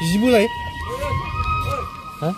一步来，啊？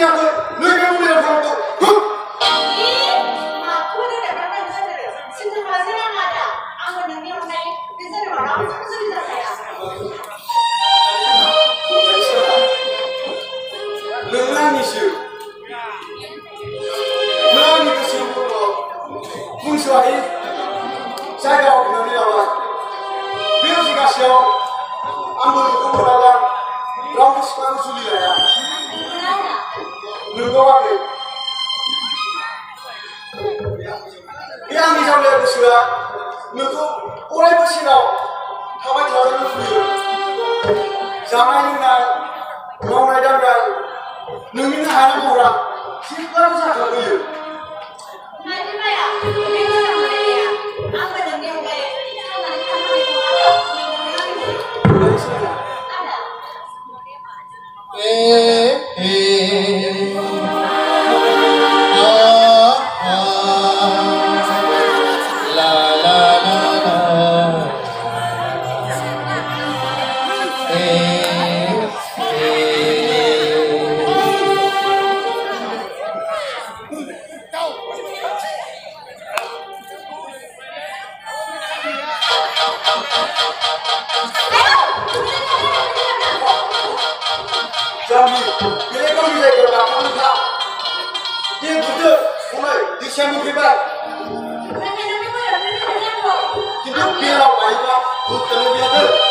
yàlla Lagi, orang mana tak dia? Kita mulai.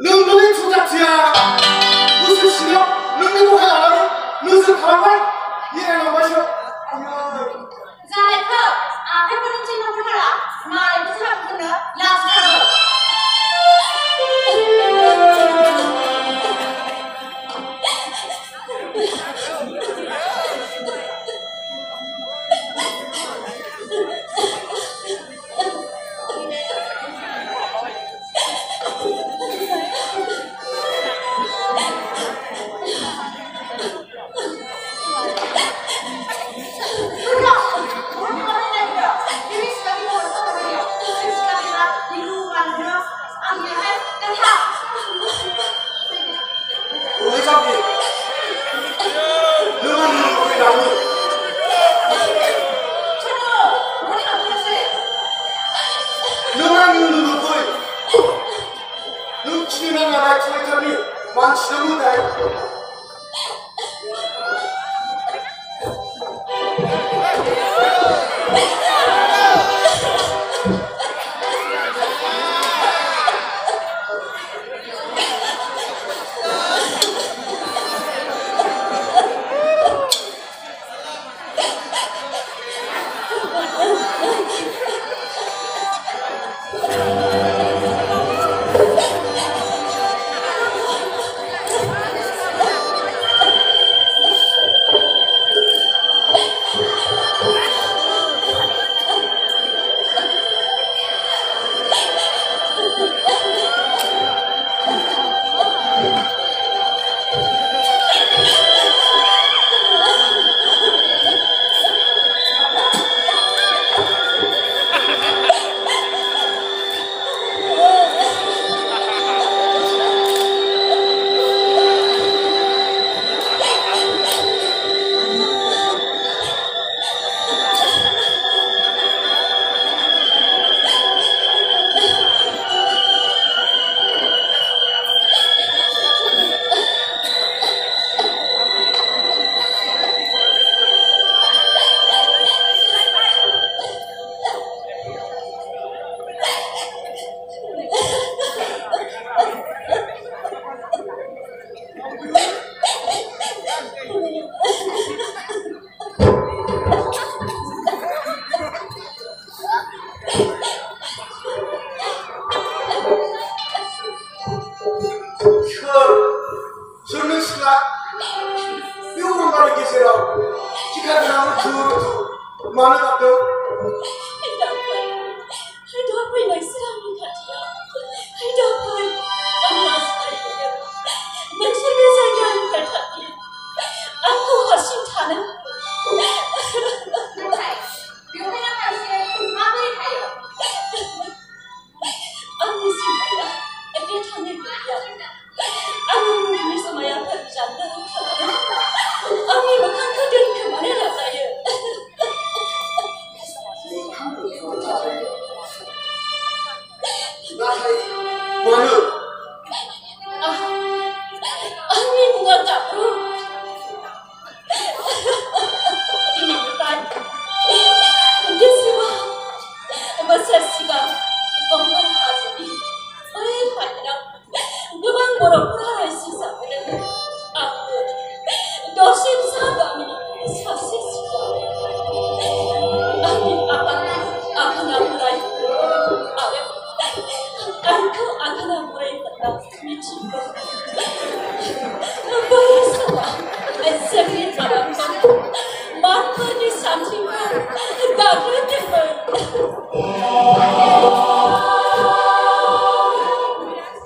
능동의 조작지야 무슨 실력 능리고 해야 무슨 방안 이래는 것이오 자 이거 앞에 보는 친구들 봐라 말을 무슨 하고 있나 라스트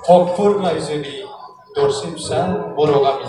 Tokpurma üzeri dursun sen, morogam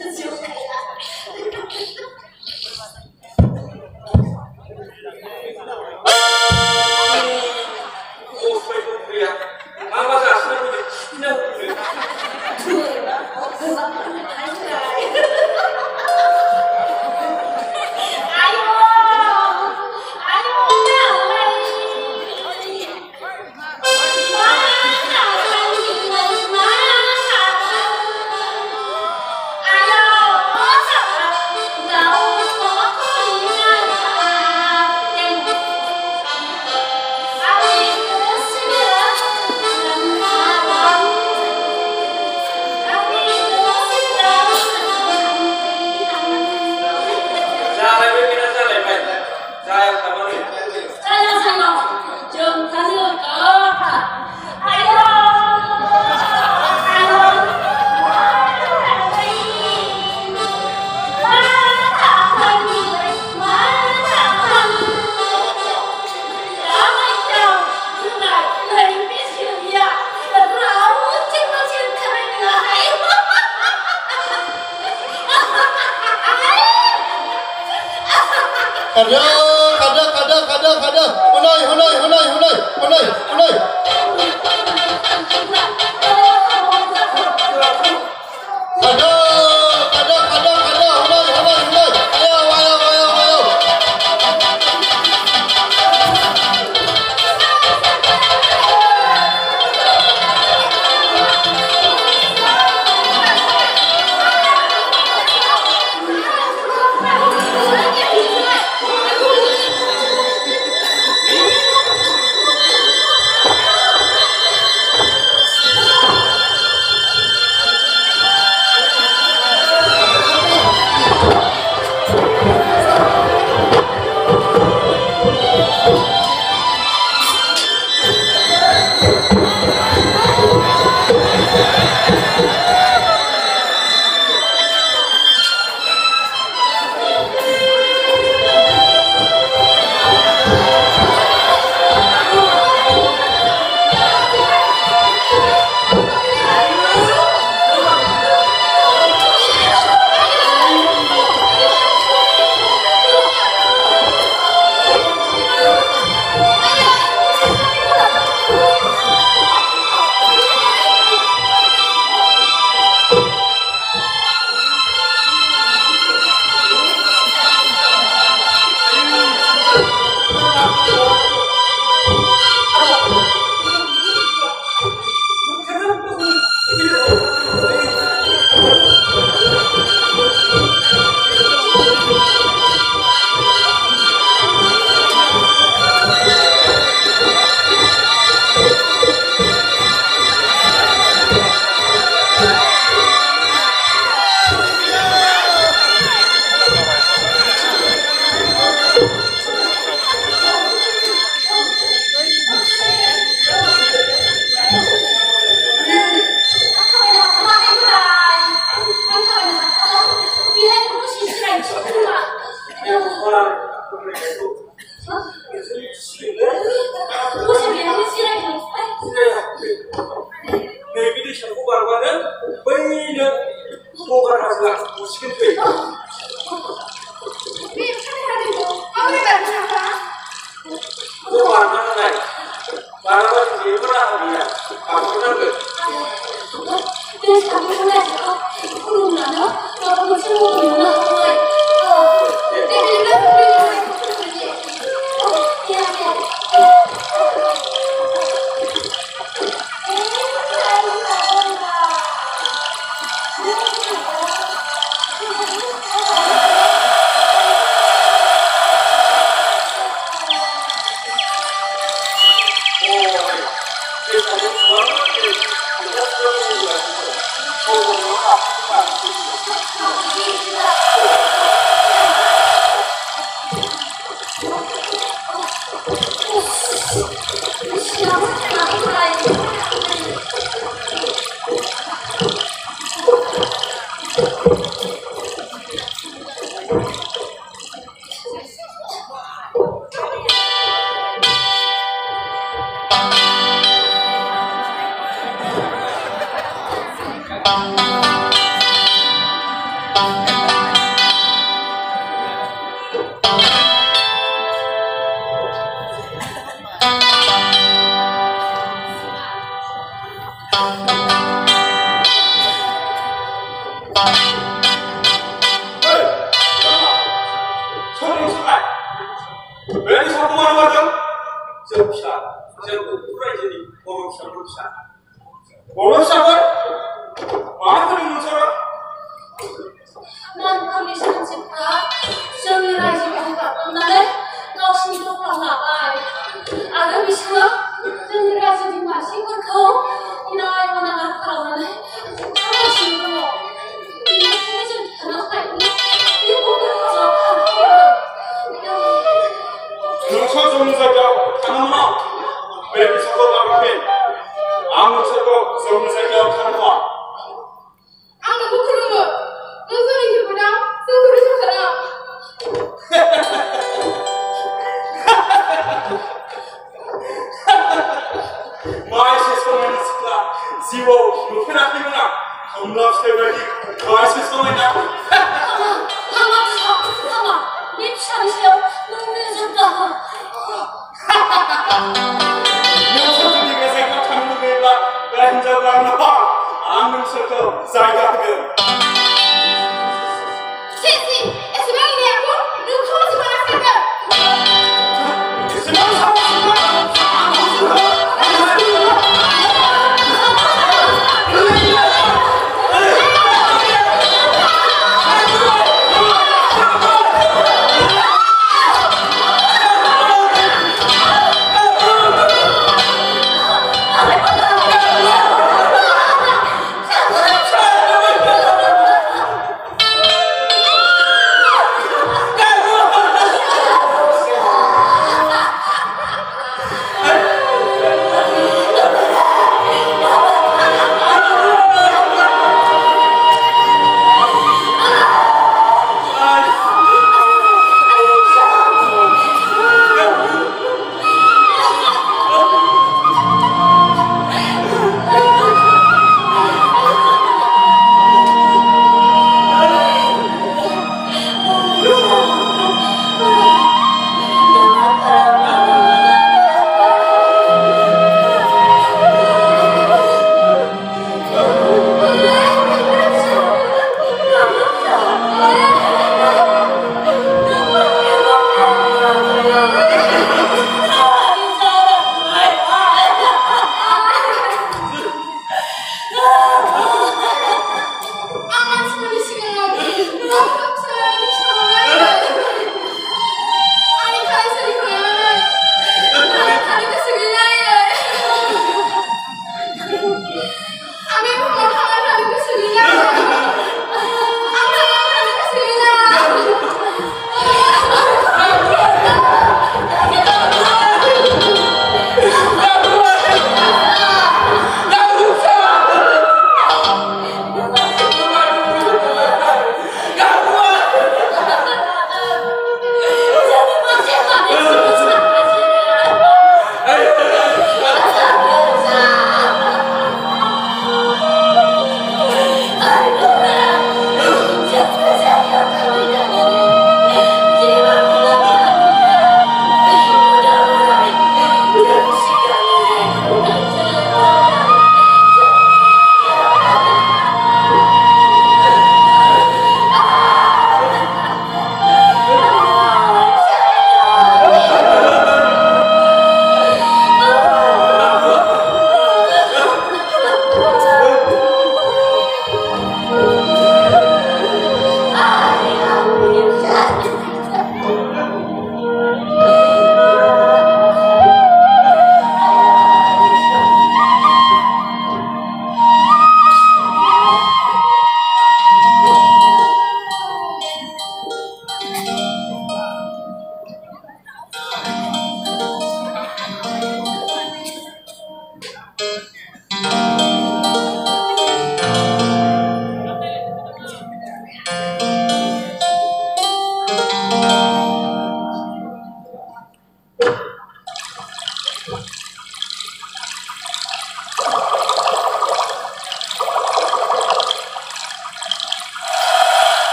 这 就来了 olé, olé. 정피사, 정부 프라이즈니 보험사 봅시다. 보험사 뭘? 마음을 뭉쳐라. 난 커미션 집가 정리라 집가 끝나네 너신도 봐봐 아름이셔 정리라 집이 마시고 거 이나이 원하가 가오네 하나신도 이렇게 좀 변화하고 이보다 가서 경찰 정사가 하나만 왜 사고 나게 아무 사고 정사가 하나만 아까 그 그런 거 눈소리 기분이랑 쓴소리 좋잖아 마이스 소마니스가 지워 높이나 힘이나 겁나 세월이 마이스 소마냐 하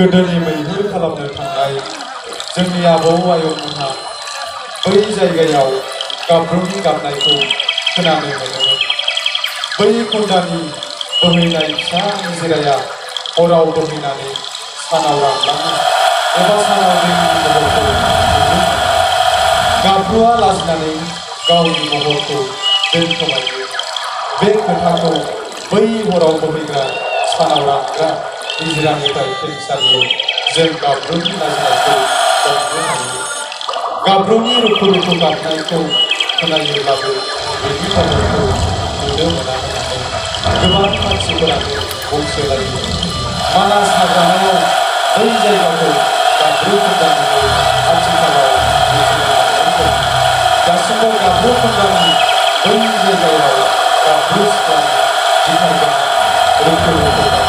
गोदोनि मैहुर खालामनो थांनाय जोंनि आबौ आयंमोनहा बै जायगायाव गाब्र'नि गाबनायखौ खोनानो मोनोमोन बै खन्दानि बोहैनाय फिसा निजिराया हराव बोहैनानै सानाव रानलाङो एबा सानाव दैनि महरखौ नुनो गाब्रुआ लाजिनानै गावनि महरखौ दोनखोमायो बे खोथाखौ बै हराव बोहैग्रा सानाव रानग्रा 인지를 못하고 땡살로 젠 가브론이 나지나고 가브론이. 루프를 도망가고 하나님 라고 얘기하고 유명하다 그만 탑식을 하고 목소리가 만화 사장으로 언제라고 가브론이라고 아침하고 자신과 가브론이 언제라고 가브론이 지금 이렇게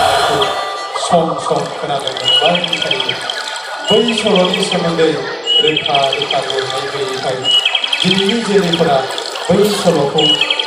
खोनानो मोनबाय थायो बै सल'नि सोमोन्दै रोखा रोखा लिरनाय गैयैखाय दिनैनि जोलैफोरा बै सल'खौ बावनानै थांबाय